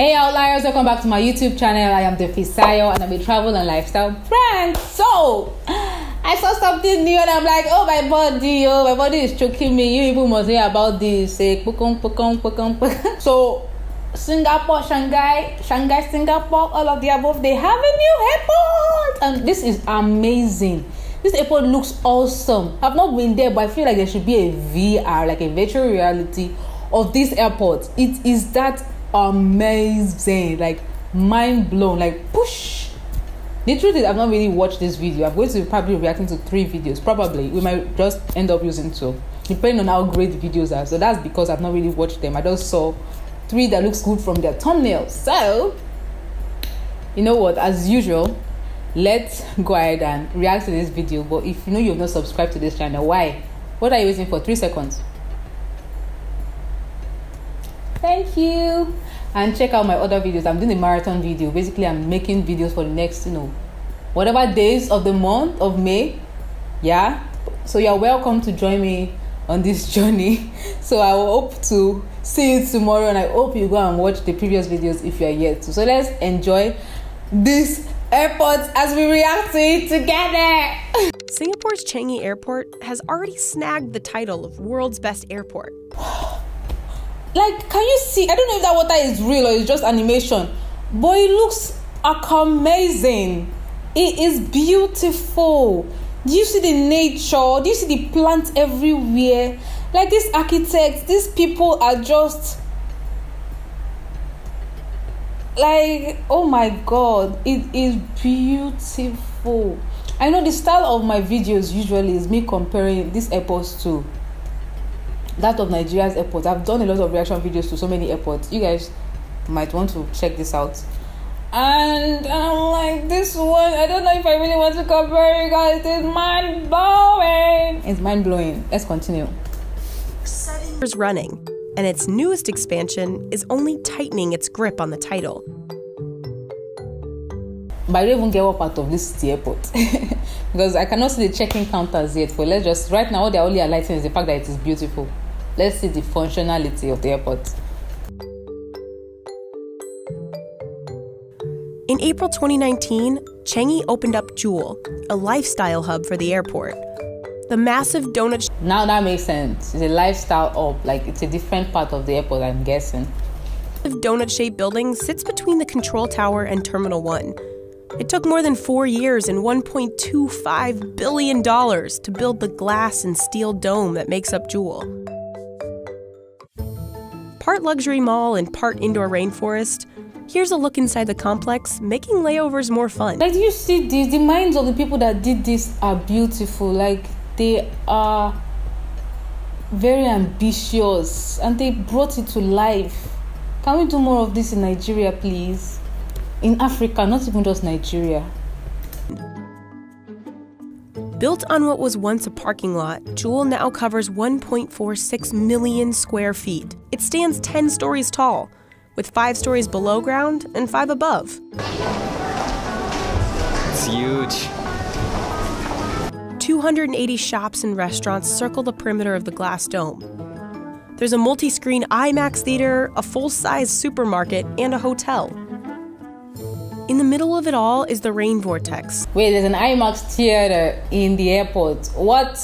Hey outliers, welcome back to my YouTube channel. I am The Fisayo and I'm a travel and lifestyle brand. So, I saw something new and I'm like, oh my body, oh my body is choking me. You even must hear about this. Eh? Say, so, Singapore, Shanghai, Shanghai, Singapore, all of the above, they have a new airport, and this is amazing. This airport looks awesome. I've not been there, but I feel like there should be a VR, like a virtual reality of this airport. It is that amazing, like mind blown, like push. The truth is, I've not really watched this video. I'm going to be probably reacting to three videos. Probably we might just end up using two, depending on how great the videos are. So that's because I've not really watched them. I just saw three that looks good from their thumbnail. So, you know what? As usual, let's go ahead and react to this video. But if you know you've not subscribed to this channel, why? What are you waiting for? Three seconds. Thank you. And check out my other videos. I'm doing a marathon video. Basically, I'm making videos for the next, you know, whatever days of the month of May. Yeah. So you're welcome to join me on this journey. So I hope to see you tomorrow and I hope you go and watch the previous videos if you are yet to. So let's enjoy this airport as we react to it together. Singapore's Changi Airport has already snagged the title of world's best airport. like can you see i don't know if that water is real or it's just animation but it looks amazing. It is beautiful. Do you see the nature? Do you see the plants everywhere? Like these architects these people are just like oh my god it is beautiful. I know the style of my videos usually is me comparing these airports to that of Nigeria's airport. I've done a lot of reaction videos to so many airports. You guys might want to check this out. And I'm like, this one, I don't know if I really want to compare you guys. It's mind blowing. It's mind blowing. Let's continue. Is running, and its newest expansion is only tightening its grip on the title. But I don't even get what part of this is the airport because I cannot see the check-in counters yet. But let's just right now, what they're only highlighting is the fact that it is beautiful. Let's see the functionality of the airport. In April 2019, Changi opened up Jewel, a lifestyle hub for the airport. The massive donut. Now that makes sense. It's a lifestyle hub, like it's a different part of the airport, I'm guessing. The Donut shaped building sits between the control tower and Terminal 1. It took more than four years and $1.25 billion to build the glass and steel dome that makes up Jewel. Part luxury mall and part indoor rainforest, here's a look inside the complex, making layovers more fun. Like, you see this? The minds of the people that did this are beautiful. Like, they are very ambitious and they brought it to life. Can we do more of this in Nigeria, please? in Africa, not even just Nigeria. Built on what was once a parking lot, Jewel now covers 1.46 million square feet. It stands 10 stories tall, with 5 stories below ground and 5 above. It's huge. 280 shops and restaurants circle the perimeter of the glass dome. There's a multi screen IMAX theater, a full size supermarket, and a hotel. In the middle of it all is the rain vortex. Wait, there's an IMAX theater in the airport. What?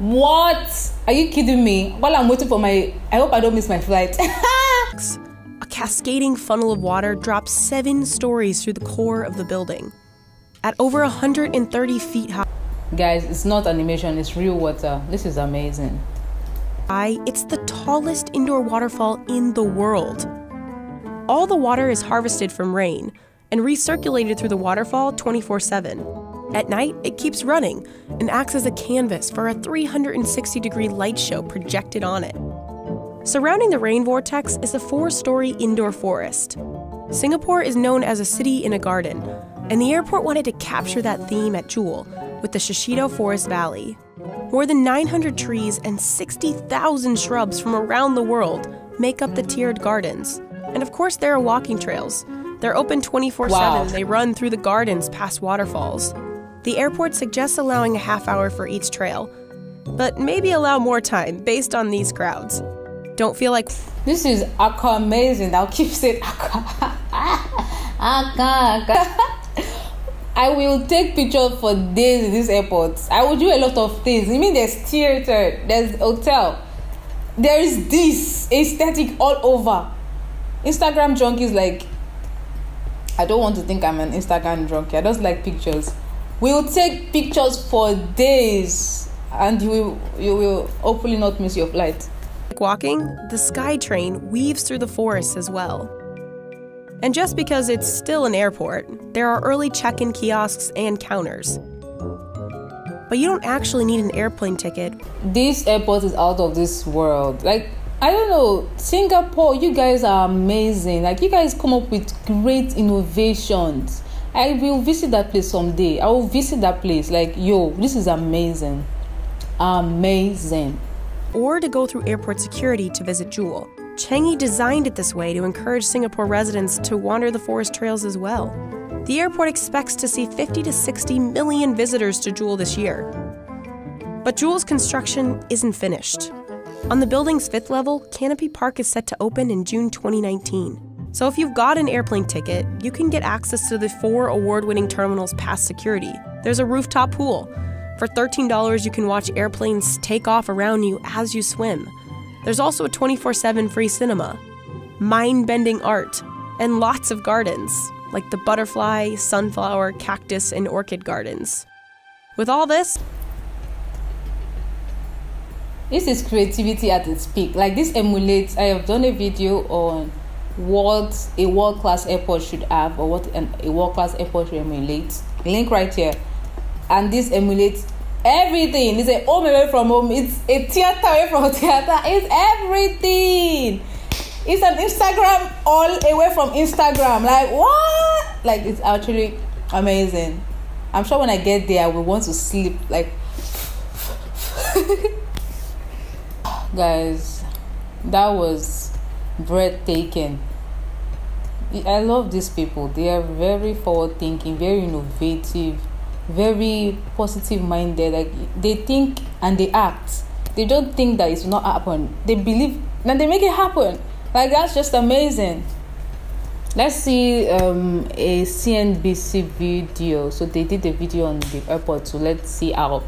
What? Are you kidding me? While I'm waiting for my. I hope I don't miss my flight. a cascading funnel of water drops seven stories through the core of the building. At over 130 feet high. Guys, it's not animation, it's real water. This is amazing. It's the tallest indoor waterfall in the world. All the water is harvested from rain, and recirculated through the waterfall 24 7. At night, it keeps running and acts as a canvas for a 360 degree light show projected on it. Surrounding the rain vortex is a four story indoor forest. Singapore is known as a city in a garden, and the airport wanted to capture that theme at Jewel with the Shiseido Forest Valley. More than 900 trees and 60,000 shrubs from around the world make up the tiered gardens. And of course, there are walking trails, they're open 24 wow. 7. They run through the gardens past waterfalls. The airport suggests allowing a half hour for each trail, but maybe allow more time based on these crowds. Don't feel like this is aqua amazing. I'll keep saying aqua, aqua. I will take pictures for days in this airport. I will do a lot of things. I mean, there's theater, there's hotel, there is this aesthetic all over. Instagram junkies like I don't want to think I'm an Instagram junkie. I just like pictures. We'll take pictures for days and you will you will hopefully not miss your flight. Walking, the SkyTrain weaves through the forest as well. And just because it's still an airport, there are early check in kiosks and counters. But you don't actually need an airplane ticket. This airport is out of this world. Like, I don't know, Singapore, you guys are amazing. Like, you guys come up with great innovations. I will visit that place someday. I will visit that place. Like, yo, this is amazing. Amazing or to go through airport security to visit Jewel. Changi designed it this way to encourage Singapore residents to wander the forest trails as well. The airport expects to see 50 to 60 million visitors to Jewel this year. But Jewel's construction isn't finished. On the building's fifth level, Canopy Park is set to open in June 2019. So if you've got an airplane ticket, you can get access to the four award winning terminals past security. There's a rooftop pool, for $13, you can watch airplanes take off around you as you swim. There's also a 24 7 free cinema, mind bending art, and lots of gardens, like the butterfly, sunflower, cactus, and orchid gardens. With all this, this is creativity at its peak. Like this emulates, I have done a video on what a world class airport should have or what an, a world class airport should emulate. Link right here and this emulates everything. It's a home away from home. It's a theater away from theater. It's everything. It's an Instagram all away from Instagram. Like what? Like it's actually amazing. I'm sure when I get there, I will want to sleep. Like, guys, that was breathtaking. I love these people. They are very forward thinking, very innovative very positive minded like they think and they act. They don't think that it will not happen. They believe and they make it happen. Like that's just amazing. Let's see um, a cnbc video. So they did a video on the airport so let's see how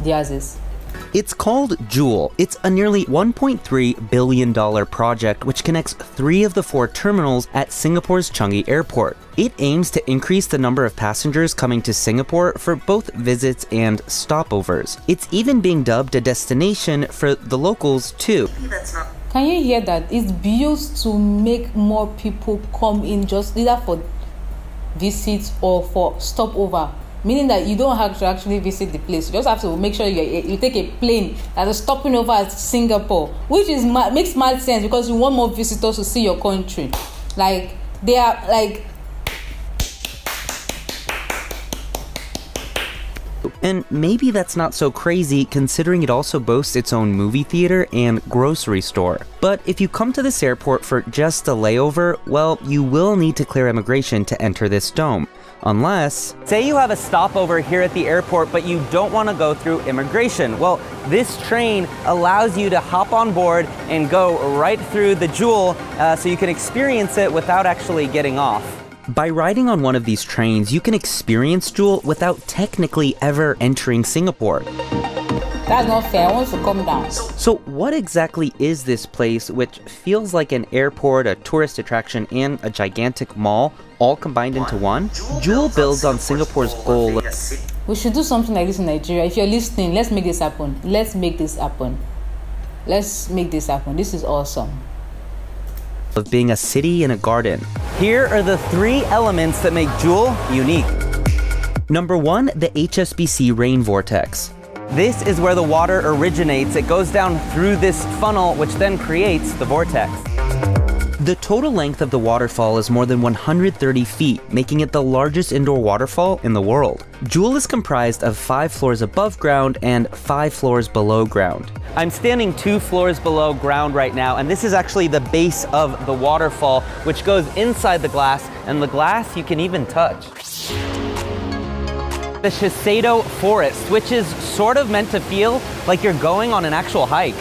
theirs is it's called Jewel. It's a nearly $1.3 billion project which connects three of the four terminals at Singapore's Changi Airport. It aims to increase the number of passengers coming to Singapore for both visits and stopovers. It's even being dubbed a destination for the locals too. Can you hear that? It's built to make more people come in just either for visits or for stopover meaning that you don't have to actually visit the place. You just have to make sure you you take a plane that is stopping over at Singapore, which is makes mad sense because you want more visitors to see your country. Like they are like And maybe that's not so crazy considering it also boasts its own movie theater and grocery store. But if you come to this airport for just a layover, well, you will need to clear immigration to enter this dome. Unless... Say you have a stopover here at the airport, but you don't want to go through immigration. Well, this train allows you to hop on board and go right through the Jewel uh, so you can experience it without actually getting off. By riding on one of these trains, you can experience Jewel without technically ever entering Singapore. That's not fair. I want to come down. So, what exactly is this place which feels like an airport, a tourist attraction, and a gigantic mall all combined into one? Jewel builds on Singapore's goal. We should do something like this in Nigeria. If you're listening, let's make this happen. Let's make this happen. Let's make this happen. This is awesome of being a city in a garden. Here are the three elements that make Jewel unique. Number one, the HSBC rain vortex. This is where the water originates. It goes down through this funnel, which then creates the vortex. The total length of the waterfall is more than 130 feet, making it the largest indoor waterfall in the world. Jewel is comprised of five floors above ground and five floors below ground. I'm standing two floors below ground right now, and this is actually the base of the waterfall, which goes inside the glass, and the glass you can even touch. The Shiseido Forest, which is sort of meant to feel like you're going on an actual hike.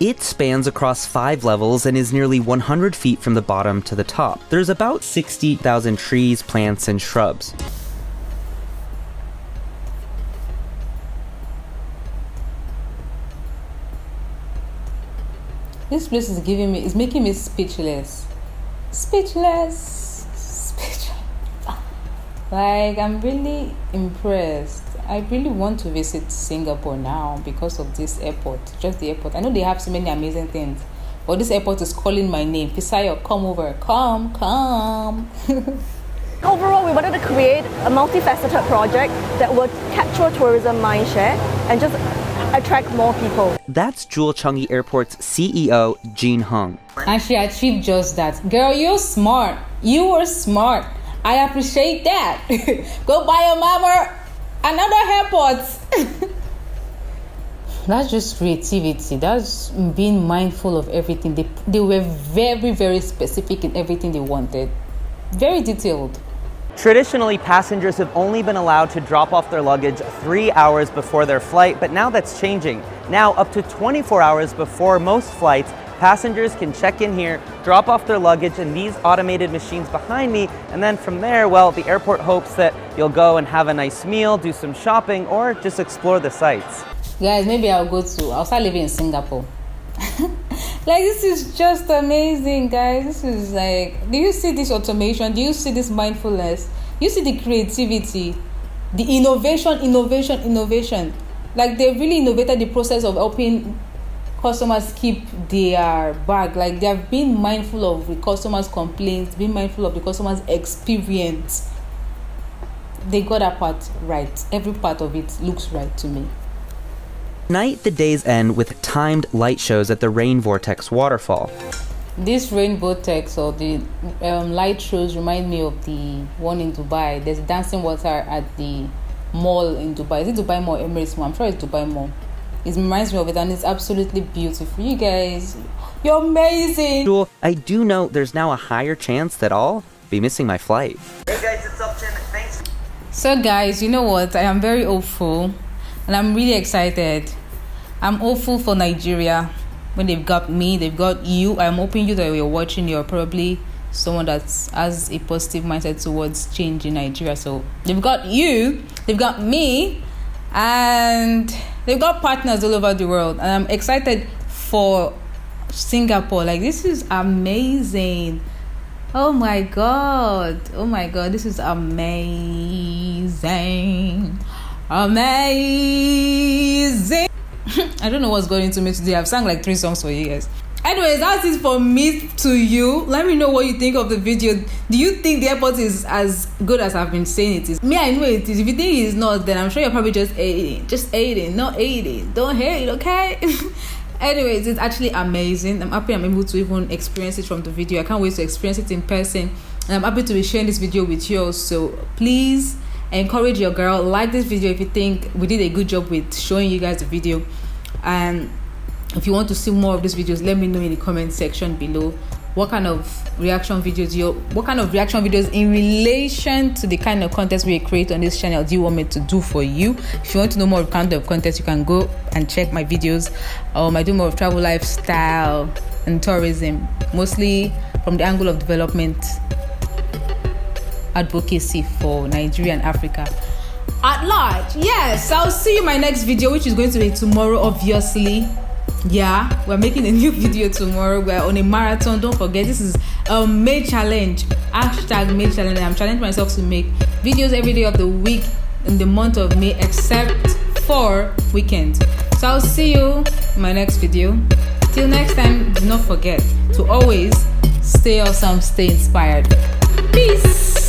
It spans across five levels and is nearly 100 feet from the bottom to the top. There's about 60,000 trees, plants, and shrubs. This place is giving me, is making me speechless. Speechless. Speechless. Like, I'm really impressed. I really want to visit Singapore now because of this airport. Just the airport. I know they have so many amazing things, but this airport is calling my name. Fisayo, come over. Come, come. Overall, we wanted to create a multifaceted project that would capture tourism mindshare and just attract more people. That's Jewel Changi Airport's CEO, Jean Hong. And she achieved just that. Girl, you're smart. You were smart. I appreciate that. Go buy your mama another airport. That's just creativity. That's being mindful of everything. They, they were very, very specific in everything they wanted. Very detailed. Traditionally, passengers have only been allowed to drop off their luggage three hours before their flight, but now that's changing. Now, up to 24 hours before most flights, passengers can check in here, drop off their luggage in these automated machines behind me, and then from there, well, the airport hopes that you'll go and have a nice meal, do some shopping, or just explore the sights. Guys, maybe I'll go to, I'll start living in Singapore. like this is just amazing guys. This is like do you see this automation? Do you see this mindfulness? You see the creativity? The innovation innovation innovation. Like they really innovated the process of helping customers keep their bag like they have been mindful of the customers complaints being mindful of the customers experience they got that part right every part of it looks right to me Night, the days end with timed light shows at the Rain Vortex waterfall. This rain vortex or the um, light shows remind me of the one in Dubai. There's dancing water at the mall in Dubai. Is it Dubai Mall, Emirates Mall? I'm sure it's Dubai Mall. It reminds me of it and it's absolutely beautiful. You guys, you're amazing. I do know there's now a higher chance that I'll be missing my flight. Hey guys, it's Upton. Thanks. So, guys, you know what? I am very hopeful and I'm really excited. I'm hopeful for Nigeria. When they've got me, they've got you. I'm hoping you that you're watching, you're probably someone that has a positive mindset towards change in Nigeria. So they've got you, they've got me, and they've got partners all over the world. And I'm excited for Singapore. Like, this is amazing. Oh my god. Oh my god. This is amazing. Amazing. I don't know what's going to me today. I've sung like three songs for you guys. Anyways, that's it for me to you. Let me know what you think of the video. Do you think the airport is as good as I've been saying it is? Me, I know it is. If you think it's not, then I'm sure you're probably just hating. Just hating, not hating. Don't hate, okay? Anyways, it's actually amazing. I'm happy I'm able to even experience it from the video. I can't wait to experience it in person. And I'm happy to be sharing this video with you. So please encourage your girl. Like this video if you think we did a good job with showing you guys the video. And if you want to see more of these videos, let me know in the comment section below. What kind of reaction videos you what kind of reaction videos in relation to the kind of content we create on this channel do you want me to do for you? If you want to know more kind of content you can go and check my videos. Um i do more of travel lifestyle and tourism mostly from the angle of development advocacy for nigeria and africa. At large yes i'll see you in my next video which is going to be tomorrow obviously yeah we're making a new video tomorrow. We're on a marathon. Don't forget this is a may challenge. Hashtag may challenge. I'm challenging myself to make videos every day of the week in the month of may except for weekends. So i'll see you in my next video. Till next time do not forget to always stay awesome stay inspired. Peace